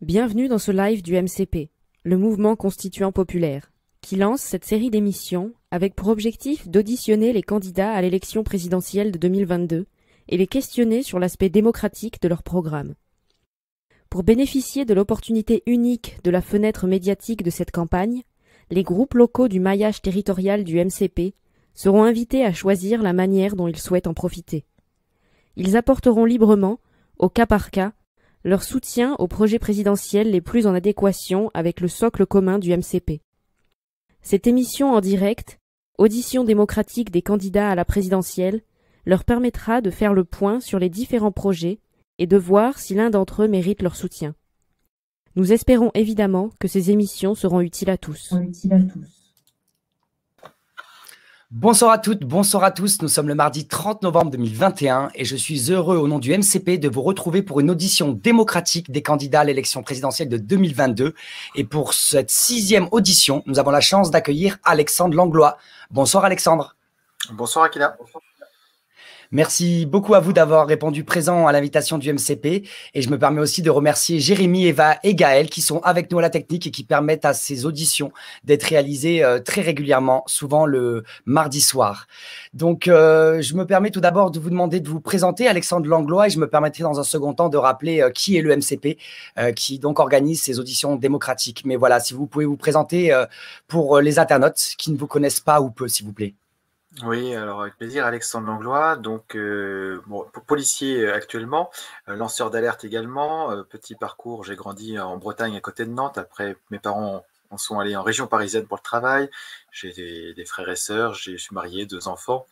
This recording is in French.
Bienvenue dans ce live du MCP, le mouvement constituant populaire, qui lance cette série d'émissions avec pour objectif d'auditionner les candidats à l'élection présidentielle de 2022 et les questionner sur l'aspect démocratique de leur programme. Pour bénéficier de l'opportunité unique de la fenêtre médiatique de cette campagne, les groupes locaux du maillage territorial du MCP seront invités à choisir la manière dont ils souhaitent en profiter. Ils apporteront librement, au cas par cas, leur soutien aux projets présidentiels les plus en adéquation avec le socle commun du MCP. Cette émission en direct, audition démocratique des candidats à la présidentielle, leur permettra de faire le point sur les différents projets et de voir si l'un d'entre eux mérite leur soutien. Nous espérons évidemment que ces émissions seront utiles à tous. Bonsoir à toutes, bonsoir à tous. Nous sommes le mardi 30 novembre 2021 et je suis heureux au nom du MCP de vous retrouver pour une audition démocratique des candidats à l'élection présidentielle de 2022. Et pour cette sixième audition, nous avons la chance d'accueillir Alexandre Langlois. Bonsoir Alexandre. Bonsoir Akila. Merci beaucoup à vous d'avoir répondu présent à l'invitation du MCP et je me permets aussi de remercier Jérémy, Eva et Gaël qui sont avec nous à la technique et qui permettent à ces auditions d'être réalisées euh, très régulièrement, souvent le mardi soir. Donc, euh, je me permets tout d'abord de vous demander de vous présenter, Alexandre Langlois, et je me permettrai dans un second temps de rappeler euh, qui est le MCP, qui donc organise ces auditions démocratiques. Mais voilà, si vous pouvez vous présenter pour les internautes qui ne vous connaissent pas ou peu, s'il vous plaît. Oui, alors avec plaisir, Alexandre Langlois, donc euh, policier euh, actuellement, euh, lanceur d'alerte également, petit parcours, j'ai grandi en Bretagne à côté de Nantes, après mes parents en sont allés en région parisienne pour le travail, j'ai des, frères et sœurs, je suis marié, deux enfants,